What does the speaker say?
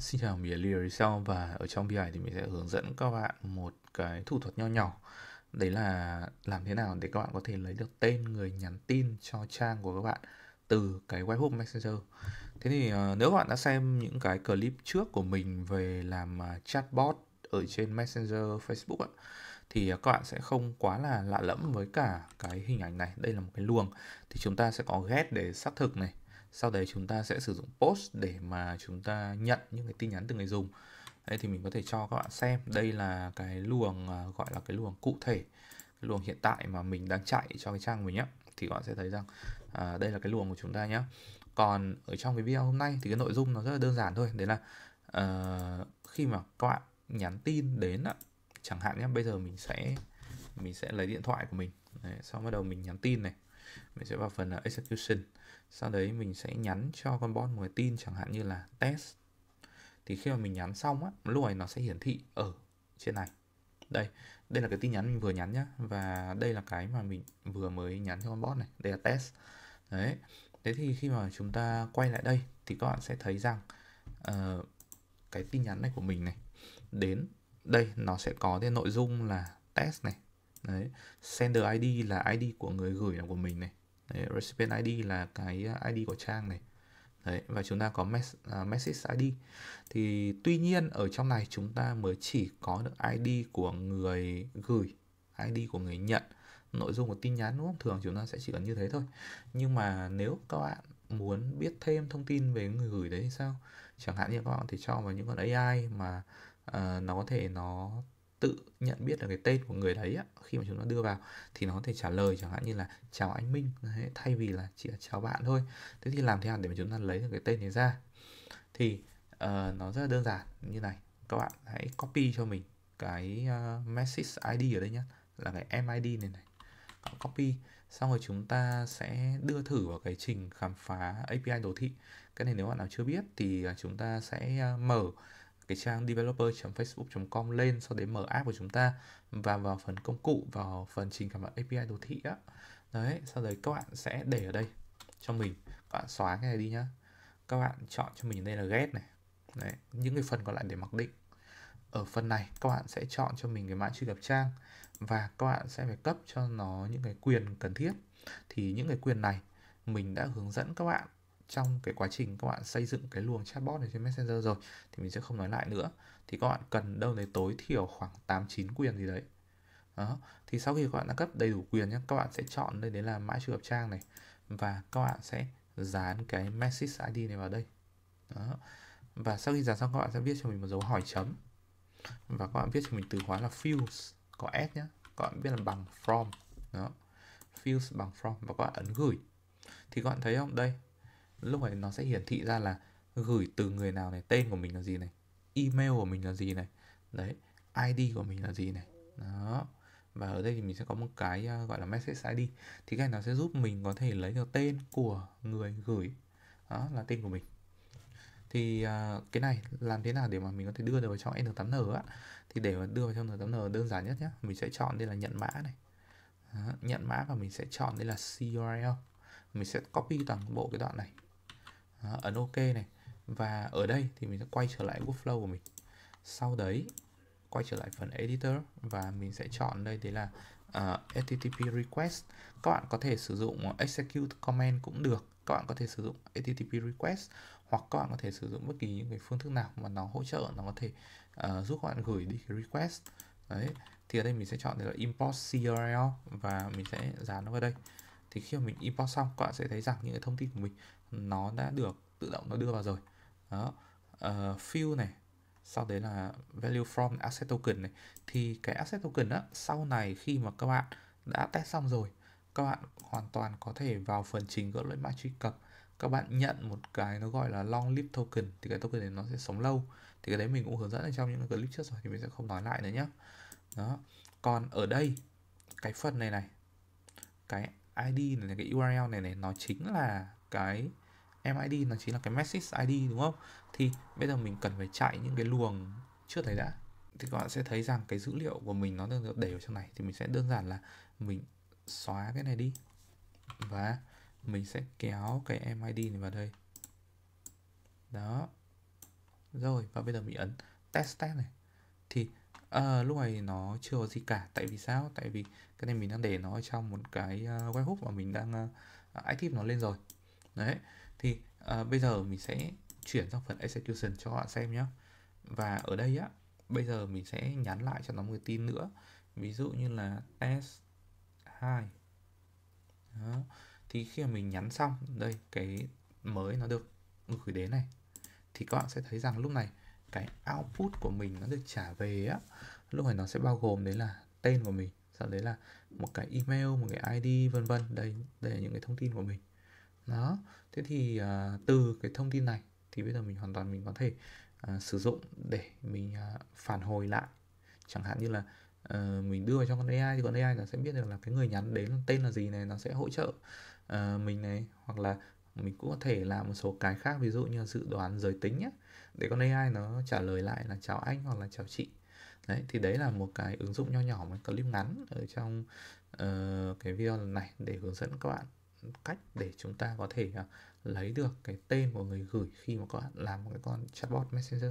Xin chào, mình là Leo Sau và ở trong BI thì mình sẽ hướng dẫn các bạn một cái thủ thuật nho nhỏ. Đấy là làm thế nào để các bạn có thể lấy được tên người nhắn tin cho trang của các bạn từ cái webhook messenger. Thế thì ờ, nếu các bạn đã xem những cái clip trước của mình về làm ờ, chatbot ở trên messenger Facebook ấy, thì ờ, các bạn sẽ không quá là lạ lẫm với cả cái hình ảnh này. Đây là một cái luồng thì chúng ta sẽ có get để xác thực này sau đấy chúng ta sẽ sử dụng post để mà chúng ta nhận những cái tin nhắn từ người dùng. Đây thì mình có thể cho các bạn xem. Đây là cái luồng à, gọi là cái luồng cụ thể cái luồng hiện tại mà mình đang chạy cho cái trang mình nhé thì các bạn sẽ thấy rằng à, đây là cái luồng của chúng ta nhé còn ở trong cái video hôm nay thì cái nội dung nó rất là đơn giản thôi. Đấy là uh, khi mà các bạn nhắn tin đến chẳng hạn nhé bây giờ mình sẽ mình sẽ lấy điện thoại của mình. Đấy, sau bắt đầu mình nhắn tin này mình sẽ vào phần là execution. Sau đấy mình sẽ nhắn cho con bot một cái tin chẳng hạn như là test. Thì khi mà mình nhắn xong á lúc này nó sẽ hiển thị ở trên này. Đây đây là cái tin nhắn mình vừa nhắn nhá. Và đây là cái mà mình vừa mới nhắn cho con bot này. Đây là test. Đấy. Thế thì khi mà chúng ta quay lại đây thì các bạn sẽ thấy rằng uh, cái tin nhắn này của mình này đến đây nó sẽ có cái nội dung là test này đấy sender id là id của người gửi là của mình này. Đấy, recipient ID là cái à, ID của trang này. Đấy, và chúng ta có mes uh, message ID thì tuy nhiên ở trong này chúng ta mới chỉ có được ID của người gửi ID của người nhận nội dung của tin nhắn đúng không? Thường chúng ta sẽ chỉ cần như thế thôi. Nhưng mà nếu các bạn muốn biết thêm thông tin về người gửi đấy thì sao? Chẳng hạn như các bạn thì thể cho vào những con AI mà uh, nó có thể nó tự nhận biết được cái tên của người đấy á, khi mà chúng ta đưa vào thì nó có thể trả lời chẳng hạn như là chào anh Minh. Đấy, thay vì là chỉ là chào bạn thôi. Thế thì làm thế nào để mà chúng ta lấy được cái tên này ra? Thì uh, nó rất là đơn giản như này các bạn hãy copy cho mình cái uh, message ID ở đây nhé là cái MID này này. Copy xong rồi chúng ta sẽ đưa thử vào cái trình khám phá API đồ thị. Cái này nếu bạn nào chưa biết thì ờ, chúng ta sẽ mở cái trang developer.facebook.com lên sau đấy mở app của chúng ta và vào phần công cụ, vào phần trình cảm API đồ thị á. Đấy, sau đấy các bạn sẽ để ở đây cho mình. Các bạn xóa cái này đi nhá. Các bạn chọn cho mình đây là get này. Đấy, những cái phần còn lại để mặc định. Ở phần này, các bạn sẽ chọn cho mình cái mã truy cập trang và các bạn sẽ phải cấp cho nó những cái quyền cần thiết. Thì những cái quyền này mình đã hướng dẫn các bạn trong cái quá trình các bạn xây dựng cái luồng chatbot này trên Messenger rồi thì mình sẽ không nói lại nữa thì các bạn cần đâu đấy tối thiểu khoảng 8 9 quyền gì đấy. Đó. Thì sau khi các bạn đã cấp đầy đủ quyền nhé, các bạn sẽ chọn đây đấy là mã truy cập trang này và các bạn sẽ dán cái message ID này vào đây. Đó. Và sau khi dán xong các bạn sẽ viết cho mình một dấu hỏi chấm. Và các bạn viết cho mình từ khóa là fields có s nhé. Các bạn viết là bằng from. Đó. Fields bằng from và các bạn ấn gửi. Thì các bạn thấy không? Đây, lúc này nó sẽ hiển thị ra là gửi từ người nào này tên của mình là gì này email của mình là gì này đấy id của mình là gì này. Đó. Và ở đây thì mình sẽ có một cái à, gọi là message id thì cái này nó sẽ giúp mình có thể lấy được tên của người gửi đó là tên của mình. Thì uh, cái này làm thế nào để mà mình có thể đưa được vào trong N8N á? Thì để mà đưa vào trong N8N đơn giản nhất nhé mình sẽ chọn đây là nhận mã này. Đó, nhận mã và mình sẽ chọn đây là CURL mình sẽ copy toàn bộ cái đoạn này đó, ấn ok này. Và ở đây thì mình sẽ quay trở lại workflow của mình. Sau đấy quay trở lại phần editor và mình sẽ chọn đây đấy là ờ, uh, http request. Các bạn có thể sử dụng execute command cũng được. Các bạn có thể sử dụng http request hoặc các bạn có thể sử dụng bất kỳ những cái phương thức nào mà nó hỗ trợ nó có thể uh, giúp các bạn gửi đi cái request. Đấy thì ở đây mình sẽ chọn đây là import CRL và mình sẽ dán nó vào đây thì khi mà mình import xong các bạn sẽ thấy rằng những cái thông tin của mình nó đã được tự động nó đưa vào rồi. Đó. Uh, fill này sau đấy là value from asset token này. Thì cái asset token á sau này khi mà các bạn đã test xong rồi các bạn hoàn toàn có thể vào phần trình gỡ lỗi mã truy cập. Các bạn nhận một cái nó gọi là long live token thì cái token này nó sẽ sống lâu. Thì cái đấy mình cũng hướng dẫn ở trong những clip trước rồi thì mình sẽ không nói lại nữa nhé đó. Còn ở đây cái phần này này cái ID này cái URL này này, nó chính là cái MID nó chính là cái message ID đúng không? Thì bây giờ mình cần phải chạy những cái luồng trước đấy đã. Thì các bạn sẽ thấy rằng cái dữ liệu của mình nó được để ở trong này thì mình sẽ đơn giản là mình xóa cái này đi và mình sẽ kéo cái MID này vào đây. Đó. rồi, và bây giờ mình ấn test test này thì à, lúc này nó chưa có gì cả tại vì sao? Tại vì cái này mình đang để nó trong một cái ờ, uh, webhook mà mình đang uh, active nó lên rồi. Đấy thì uh, bây giờ mình sẽ chuyển sang phần execution cho các bạn xem nhé và ở đây á bây giờ mình sẽ nhắn lại cho nó một cái tin nữa. Ví dụ như là s 2 Đó. thì khi mà mình nhắn xong đây cái mới nó được gửi đến này thì các bạn sẽ thấy rằng lúc này cái output của mình nó được trả về á lúc này nó sẽ bao gồm đấy là tên của mình sau đấy là một cái email một cái id vân vân. Đây đây là những cái thông tin của mình. Đó. Thế thì uh, từ cái thông tin này thì bây giờ mình hoàn toàn mình có thể uh, sử dụng để mình uh, phản hồi lại. Chẳng hạn như là uh, mình đưa vào cho con AI thì con AI nó sẽ biết được là cái người nhắn đến tên là gì này nó sẽ hỗ trợ uh, mình này. Hoặc là mình cũng có thể làm một số cái khác ví dụ như dự đoán giới tính nhé để con AI nó trả lời lại là chào anh hoặc là chào chị. Đấy thì đấy là một cái ứng dụng nho nhỏ một clip ngắn ở trong uh, cái video này để hướng dẫn các bạn cách để chúng ta có thể uh, lấy được cái tên của người gửi khi mà các bạn làm một cái con chatbot messenger.